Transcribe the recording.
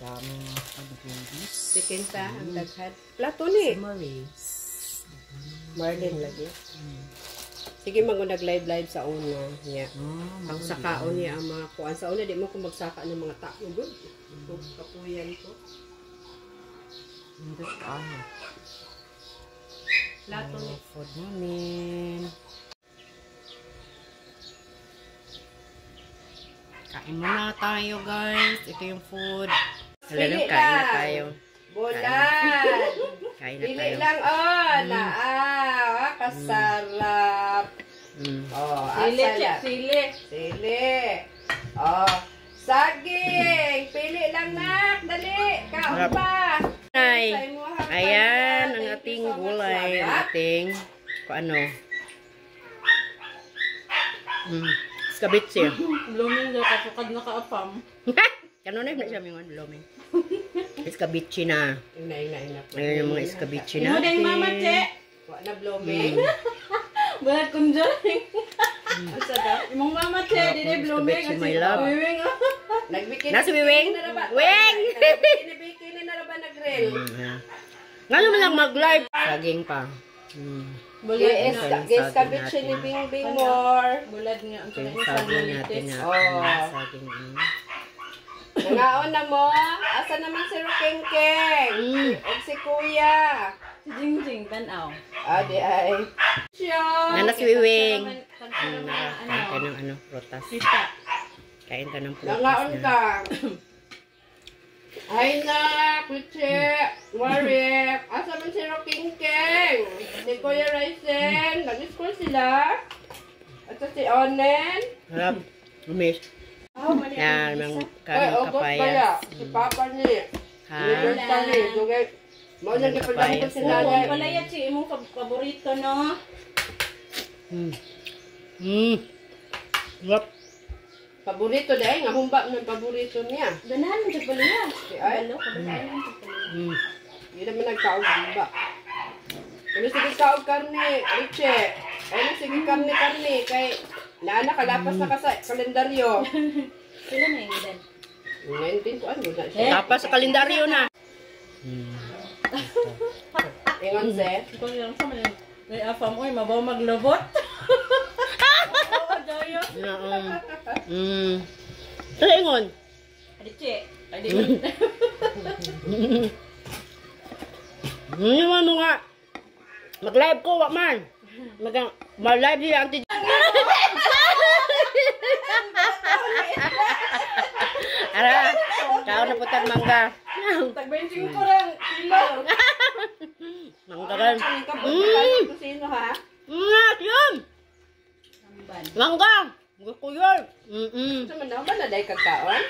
Madam, ano po this? Sikinta, ang daghan. Plato ni. Maris. Marlin lagi. Mm. Sige, mag nag-live live sa una. niya. Ah, Ang sakaon niya ang mga kuan. Sa una, di mo kung magsaka ng mga tao. Good. Ito, kapuyan ko. Hindi ka ano. Plato ni. Food namin. Kain muna tayo guys. Ito yung food. Hala Pili kain na tayo. Bulan. Kain na Pili tayo. lang, oh. Na, ah, kasarap. Mm. Oh, Sili, asa Che, lang. sili. Sili. Oh, saging. Pili lang, nak. Dali. Kaon pa. Ay, ayan ang ating gulay. Ang ating, kung ano. Mm. Skabitsi. Blooming daw kasukad na kaapam. Kanunay na siya mga luming. Iskabitsi na. Ina, ina, ina. Ayan yung mga iskabitsi Ino natin. din mama, Che. Wa na blooming. Balat conjuring. Asa daw? Imong mama, Che. Di din blooming. Skabitsi, my love. Blooming, oh. Nagbikini. Nasa wiwing? na? Wing! Nagbikini-bikini na ra ba nag-grill? Mm, Ngayon mo lang mag-live. Saging pa. Mm. Bulad nga. yung yes, saging kabit siya ni. Bing Bing more. Bulad nga. Ang yung saging natin na. Oh. Saging. Nangaon na mo. Asa naman si Rukengkeng? Mm. O si Kuya. Si Jingjing, tanaw. Adi ay. Siya. Nana si Wiwing. Mm, kansaraman, Kain ka Ano? ng ano. Sita. Kain ka ng prutas Nangaon na. ka. Ay na, Kuche, Warwick. Asa man si Rukengkeng? Si Kuya Ryzen. Nag-school sila. At si Onen. Harap. Umis. Yan, ng Ay, kaya. kapayas. Si Papa ni. Ha? Universal ni. Dugay. Mo nang gipadang ko si nanay. wala si imong pab- paborito, no? Mm. Mm. Wap. Paborito dahil nga humba ng paborito niya. Ganahan mo siya pala yan. Ay. Balo, kabasaan mo siya pala. Mm. Hindi naman nagkaog humba. Ano sige kaog karne, Riche. Ay na sige karne karne kay naana kalapas na ka sa kalendaryo. Sila na yung edad. 19 ko ano na Eh? siya. Tapos sa kalendaryo na. Mm. Ingon se. Ikaw lang sa mga may afam, oy, mabaw maglobot. Naon. Mm. Sa ingon. Adi, Che. Adi, Ano naman mo nga? Mag-live ko, wak man. Mag mag-live di Auntie Ara, putang mangga. Tag-benching ko lang. Kilo. Mangga kabulan ko sino ha? Nga, yun. Tamban. Mangga. Gusto ko yun. Mm-mm. Sa man na ba na dahil kagkaon?